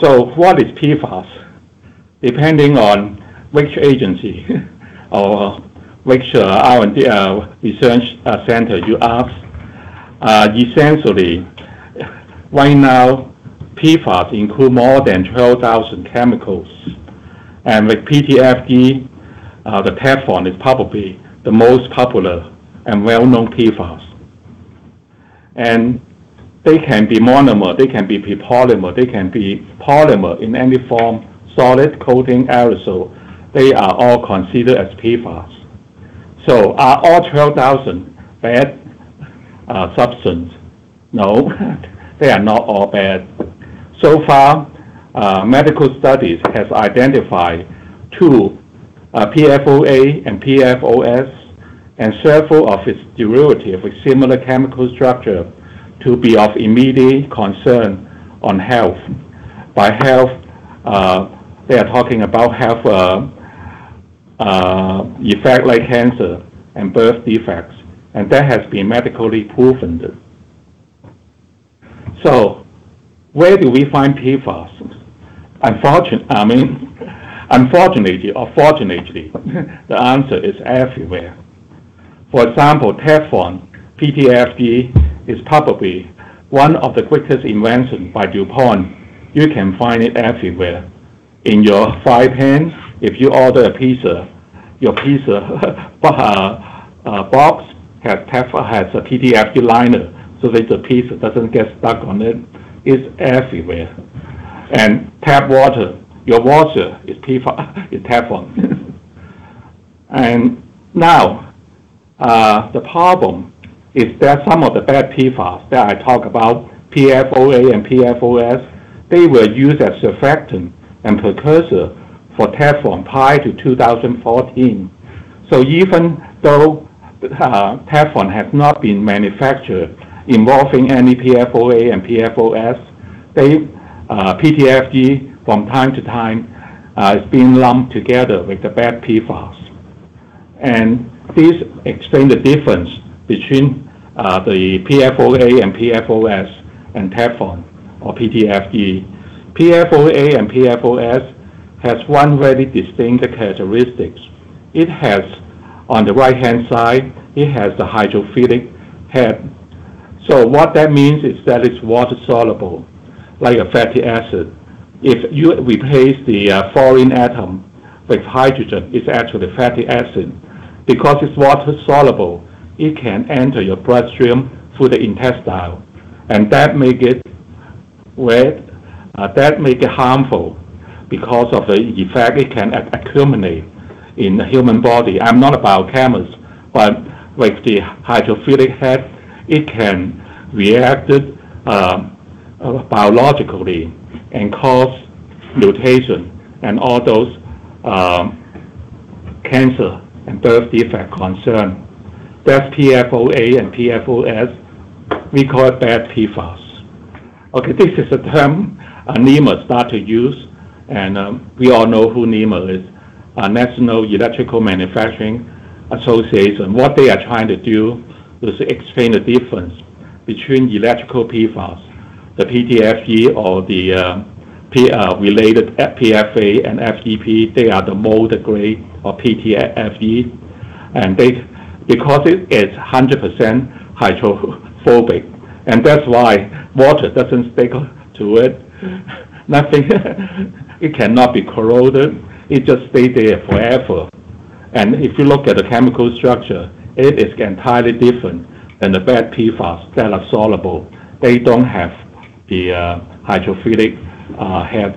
So what is PFAS? Depending on which agency or which uh, R&D uh, research uh, center you ask, uh, essentially, right now, PFAS include more than 12,000 chemicals. And with PTFE, uh, the Teflon is probably the most popular and well-known PFAS. And they can be monomer, they can be polymer, they can be polymer in any form, solid, coating, aerosol. They are all considered as PFAS. So are all 12,000 bad uh, substance? No, they are not all bad. So far, uh, medical studies has identified two, uh, PFOA and PFOS, and several of its derivatives with similar chemical structure to be of immediate concern on health. By health, uh, they are talking about health uh, uh, effect like cancer and birth defects, and that has been medically proven. So, where do we find PFAS? Unfortunately, I mean, unfortunately or fortunately, the answer is everywhere. For example, Teflon, PTFE, is probably one of the quickest inventions by DuPont. You can find it everywhere. In your fry pan, if you order a pizza, your pizza uh, uh, box has, has a PTFE liner so that the pizza doesn't get stuck on it. It's everywhere and tap water. Your water is PFAS, is Teflon. and now, uh, the problem is that some of the bad PFAS that I talk about, PFOA and PFOS, they were used as surfactant and precursor for Teflon prior to 2014. So even though uh, Teflon has not been manufactured involving any PFOA and PFOS, they uh, PTFE from time to time uh, is being lumped together with the bad PFAS. And this explains the difference between uh, the PFOA and PFOS and Teflon or PTFE. PFOA and PFOS has one very distinct characteristics. It has, on the right-hand side, it has the hydrophilic head. So what that means is that it's water soluble like a fatty acid. If you replace the uh, fluorine atom with hydrogen, it's actually fatty acid. Because it's water soluble, it can enter your bloodstream through the intestine, and that make it wet, uh, that make it harmful because of the effect it can accumulate in the human body. I'm not a biochemist, but with the hydrophilic head, it can react uh, uh, biologically and cause mutation and all those um, cancer and birth defect concern. That's PFOA and PFOS. We call it bad PFAS. Okay, this is a term uh, NEMA start to use, and um, we all know who NEMA is, uh, National Electrical Manufacturing Association. What they are trying to do is explain the difference between electrical PFAS the PTFE or the uh, P, uh, related PFA and FEP, they are the mold grade or PTFE, and they because it is 100% hydrophobic, and that's why water doesn't stick to it. Nothing, it cannot be corroded. It just stays there forever. And if you look at the chemical structure, it is entirely different than the bad PFAS that are soluble. They don't have the uh, hydrophilic uh, head